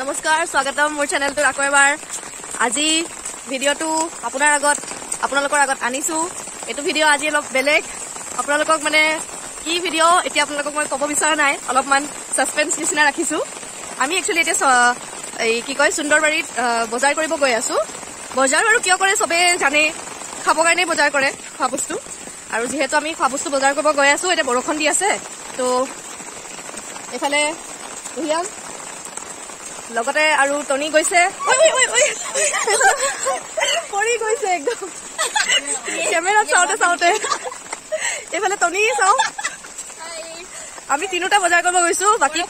নমস্কাৰ স্বাগতম মোৰ চেনেলটোত আকৌ এবাৰ। আজি ভিডিঅ'টো আপোনাৰ আগত আপোনালোকৰ আগত আনিছো। এইটো ভিডিঅ' আজি অলপ বেলেগ। আপোনালোকক মানে কি ভিডিঅ' এতিয়া আপোনালোকক মই ক'ব বিচৰা নাই অলপমান ছাছপেঞ্চ নিচিনা ৰাখিছো। আমি একচুৱেলি এতিয়া এই কি কয় সুন্দৰবাৰীত বজাৰ কৰিব গৈ আছো। বজাৰ বাৰু কিয় কৰে চবেই জানে। খাবৰ কাৰণেই বজাৰ কৰে খোৱা বস্তু। আৰু যিহেতু আমি খোৱা বস্তু বজাৰ কৰিব গৈ আছো এতিয়া বৰষুণ দি আছে। ত' এইফালে লগতে আৰু টনি গৈছে। পৰি গৈছে একদম। কেমেৰাত চাওঁতে চাওঁতে। এইফালে টনি চাওঁ। আমি তিনিটা বজাৰ কৰিব গৈছো বাকী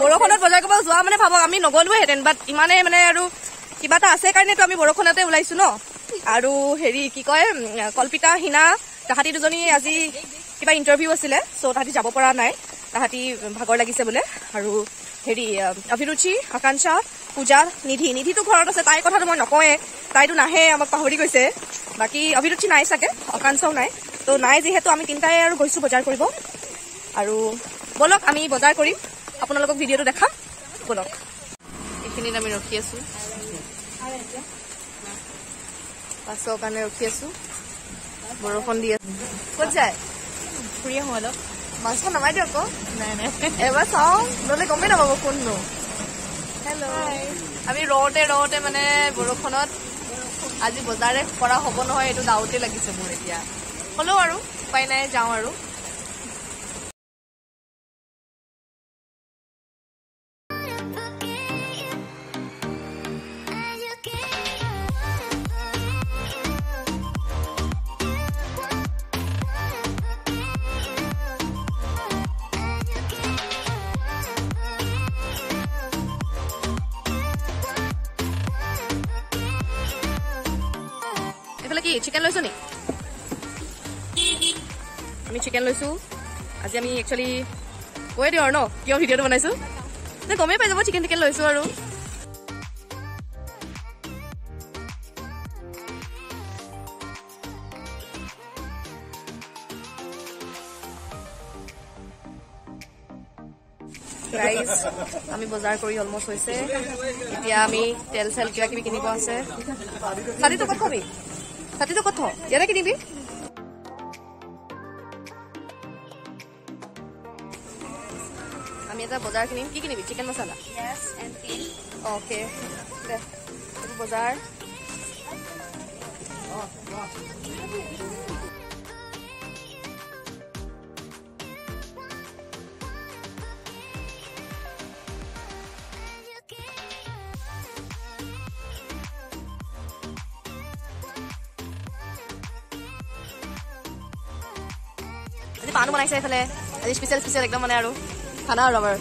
বৰষুণত বজাৰ কৰিব যোৱা মানে ভাবক আমি নগলোহেঁতেন বাট ইমানে মানে আৰু কিবা এটা আছে কাৰণেতো আমি বৰষুণতে ওলাইছো ন। আৰু হেৰি কি কয় কল্পিতা হীনা তাহাঁতি দুজনী আজি কিবা ইণ্টাৰভিউ আছিলে চ' তাহাঁতি যাব পৰা নাই। তাহাঁতি ভাগৰ লাগিছে বোলে। আৰু হেৰি অভিৰুচি আকাংক্ষা পূজা নিধি। নিধিটো ঘৰত আছে তাইৰ কথাটো মই নকওঁৱে তাইতো নাহে আমাক পাহৰি গৈছে। বাকী অভিৰুচি নাই চাগে আকাংক্ষাও নাই। ত' নাই যিহেতু আমি তিনিটাই আৰু গৈছো বজাৰ কৰিব। আৰু বলক আমি বজাৰ কৰিম। আপোনালোকক ভিডিঅ'টো দেখাম। বলক। এইখিনিত আমি ৰখি আছো। বাছৰ কাৰণে ৰখি আছো। বৰষুণ দি আছে। ক'ত যায়? ফুৰি আহোঁ অলপ। মাছখন নামাই দিয়ক আকৌ নাই নাই এবাৰ চাওঁ নহ'লে গমেই নাপাব কোননো হেল্ল' আমি ৰওঁতে ৰওঁতে মানে বৰষুণত আজি বজাৰে কৰা হ'ব নহয় এইটো ডাউটে লাগিছে মোৰ এতিয়া হ'লেও আৰু উপায় নাই যাওঁ আৰু চিকেন লৈছো নি? আমি চিকেন লৈছো। আজি আমি একচুৱেলি কৈ দিওঁ আৰু ন কিয় ভিডিঅ'টো বনাইছো। গমেই পাই যাব চিকেন টিকেন লৈছো আৰু। আমি বজাৰ কৰি অলমষ্ট হৈছে। এতিয়া আমি তেল চেল কিবা কিবি কিনিব আছে। ছাতিটো ক'ত থবি ছাতিটো ক'ত থ ইয়াতে কিনিবি আমি এটা বজাৰ কিনিম। কি কিনিবি? চিকেন মছলা অ'কে দে বজাৰ। পানো বনাইছে এইফালে। আজি স্পেচিয়েল স্পেচিয়েল একদম মানে আৰু। খানা আৰু আমাৰ।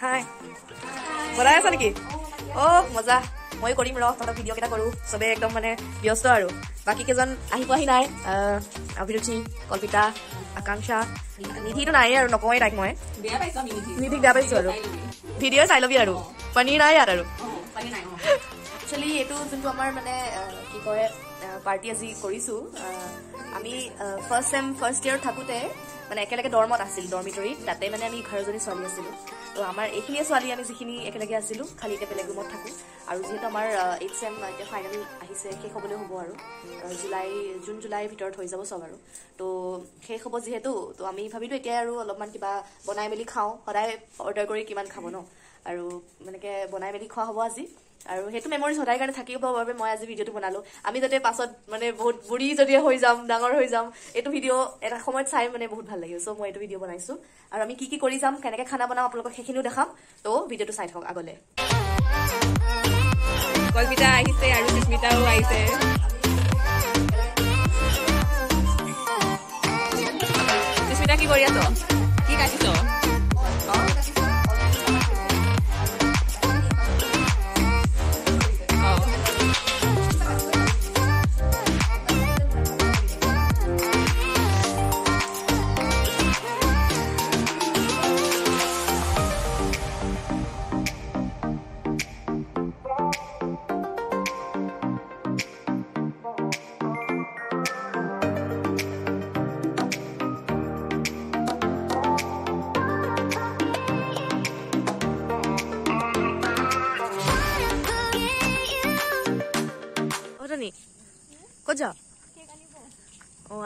হাই বনাই আছা নেকি? অ' মজা। মই কৰিম ৰ তহঁতৰ ভিডিঅ' কেইটা কৰোঁ। চবেই একদম মানে ব্যস্ত আৰু। বাকী কেইজন আহি পোৱাহি নাই। অভিৰুচি কল্পিতা আকাংক্ষা। নিধিটো নাই আৰু নকওঁৱেই তাইক মই। নিধিক। বেয়া পাইছোঁ আৰু। ভিডিঅ' চাই ল'বি আৰু। পনীৰ নাই ইয়াত আৰু। একচুৱেলি এইটো যোনটো আমাৰ মানে কি কয় পাৰ্টি আজি কৰিছোঁ। আমি ফাৰ্ষ্ট চেম ফাৰ্ষ্ট ইয়েৰত থাকোঁতে মানে একেলগে দৰমত আছিল ডৰ্মিটৰীত তাতে মানে আমি এঘাৰজনী ছোৱালী আছিলোঁ। তো আমাৰ এইখিনিয়ে ছোৱালী আমি যিখিনি একেলগে আছিলোঁ খালি এতিয়া বেলেগ ৰুমত থাকোঁ। আৰু যিহেতু আমাৰ এইট চেম এতিয়া ফাইনেল আহিছে শেষ হ'বলৈ হ'ব আৰু। জুলাই জুন জুলাইৰ ভিতৰত হৈ যাব চব আৰু। তো শেষ হ'ব যিহেতু তো আমি ভাবিলোঁ এতিয়া আৰু অলপমান কিবা বনাই মেলি খাওঁ। সদায় অৰ্ডাৰ কৰি কিমান খাব ন? আৰু এনেকৈ বনাই মেলি খোৱা হ'ব আজি। আৰু সেইটো মেমৰিজ সদায় কাৰণে থাকিব বাবে মই আজি ভিডিঅ'টো বনালো। আমি যাতে পাছত মানে বহুত বুঢ়ী যদি হৈ যাম ডাঙৰ হৈ যাম এইটো ভিডিঅ' এটা সময়ত চাই মানে বহুত ভাল লাগিব চ' মই এইটো ভিডিঅ' বনাইছো। আৰু আমি কি কি কৰি যাম কেনেকৈ খানা বনাম আপোনালোকক সেইখিনিও দেখাম। ত' ভিডিঅ'টো চাই থাকক আগলৈ। কল্পিতা আহিছে আৰু সুস্মিতাও আহিছে। সুস্মিতা কি কৰি আছ? কি কাটিছ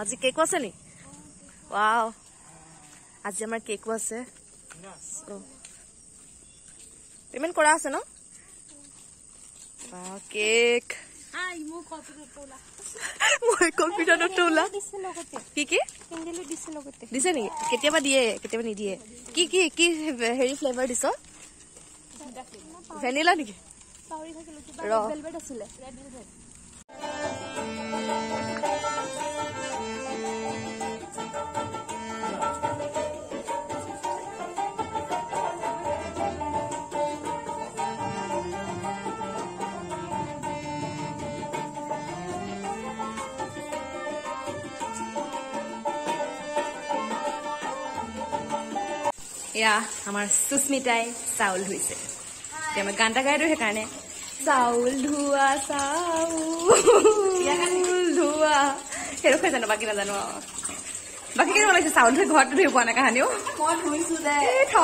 আজি কেকো আছে নি? ৱাও আজি আমাৰ কেকো আছে। পেমেণ্ট কৰা আছে ন? কেক মই কম্পিউটাৰতো ওলা। কি কি? দিছে নেকি? কেতিয়াবা দিয়ে কেতিয়াবা নিদিয়ে। কি কি কি হেৰি ফ্লেভাৰ দিছ? ভেনিলা নেকি? ৰ। এয়া আমাৰ সুস্মিতাই চাউল ধুইছে। এতিয়া মই গান এটা গাই দিওঁ সেইকাৰণে। চাউল ধোৱা চাউল ধোৱা। সেইটো খাই জানো বাকী নাজানো আৰু। বাকী কেনেকুৱা লাগিছে চাউল ধুই ঘৰতো ধুই পোৱা নাই কাহানিও। মই ধুইছো দে। এই থ।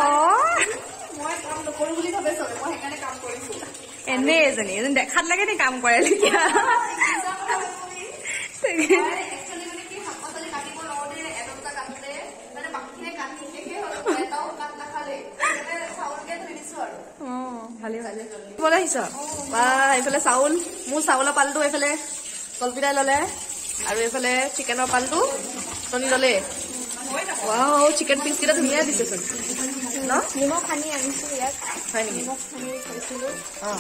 মই কাম নকৰো বুলি ভাবে চবে মই সেইকাৰণে কাম কৰিছো। এনেই এজনী এজনী দেখাত লাগে নি কাম কৰে একচুৱেলি মানে কি শাক পাচলি কাটিব লওঁতে এটা দুটা কাটোতে মানে বাকীখিনি কাটি শেষে হ'ল এটাও কাট নাখালে সেইকাৰণে চাউলকে ধুই দিছো আৰু ভালে ভালে বলে আহিছ? বা এইফালে চাউল মোৰ চাউলৰ পালটো এইফালে কলপিতাই ললে আৰু এইফালে চিকেনৰ পালটো টনি ললে। ৱাও চিকেন পিচ কেইটা ধুনীয়া দিছেচোন ন? নিমখ সানি আনিছো ইয়াত। হয় নেকি? নিমখ সানি থৈছিলো। অ।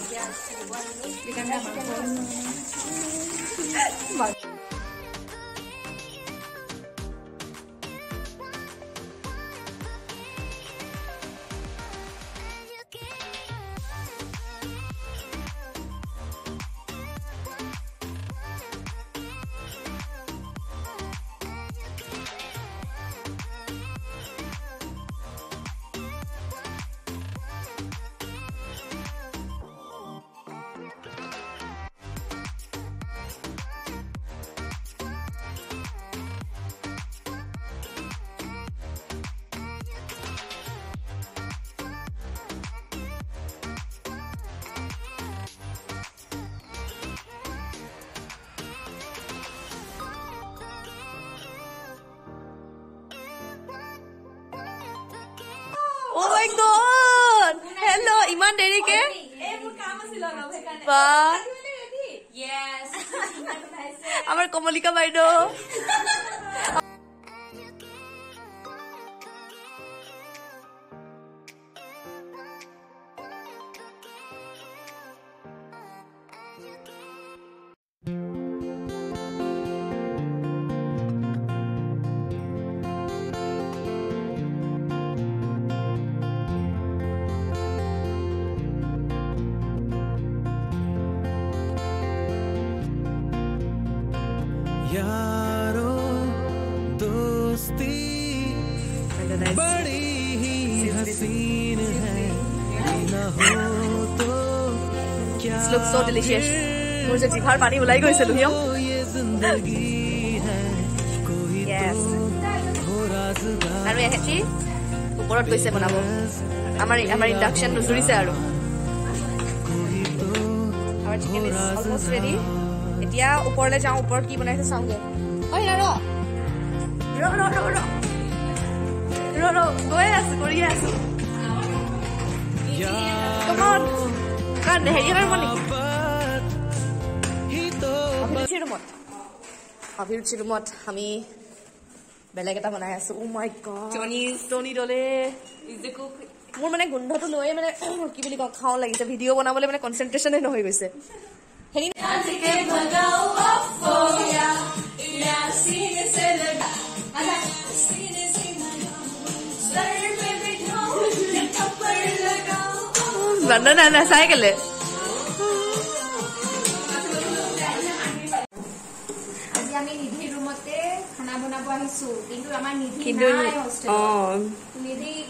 অ' মাই গড হেল্ল' ইমান দেৰিকে বা আমাৰ কমলিকা বাইদেউ লুক চ' ডিলিচিয়াছ মোৰ যে জিভাৰ পানী ওলাই গৈছিলো আৰু এহেঁতি ওপৰত গৈছে বনাব। আমাৰ আমাৰ ইণ্ডাকশ্যন নুজুৰিছে আৰু। এতিয়া ওপৰলৈ যাওঁ ওপৰত কি বনাইছে চাওঁগৈ। ঐ ৰ ৰ। ৰ ৰ ৰ ৰ। ৰ ৰ ৰ ৰ ৰ ৰ ৰ grande, sería más bonito. A ver, chirumot. A ver, chirumot. A ver, Oh my god. Johnny's, Tony Dole. Is the cook? মোৰ মানে গোন্ধটো লৈয়ে মানে মোৰ কি বুলি কওঁ খাওঁ লাগিছে ভিডিঅ' বনাবলৈ মানে কনচেনট্ৰেশ্যনে নহৈ গৈছে হেৰি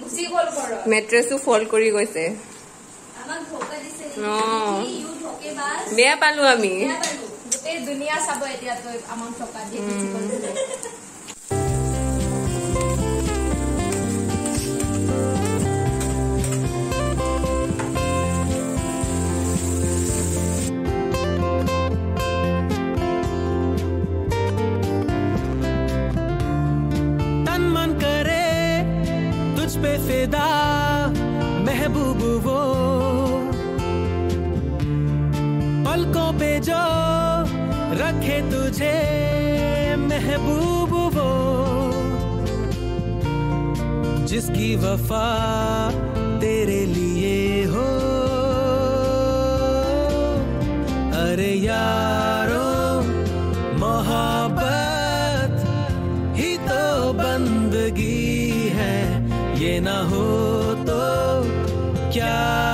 গুচি গ'ল ঘৰত। মেট্ৰেছো ফল্ড কৰি গৈছে। বেয়া পালো আমি। গোটেই দুনিয়া চাব এতিয়া আমাক দিয়ে پلکوں پہ جو رکھے تجھے محبوب وہ۔ جس کی وفا تیرے لیے ہو۔ ارے یارو، محبت ہی تو بندگی ہے۔ یہ نہ ہو تو کیا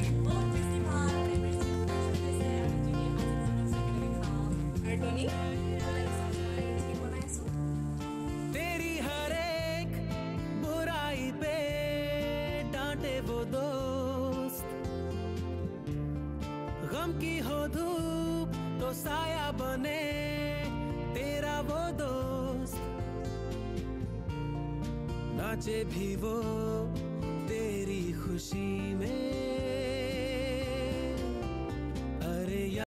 آجے بھی وہ تیری خوشی میں۔ ارے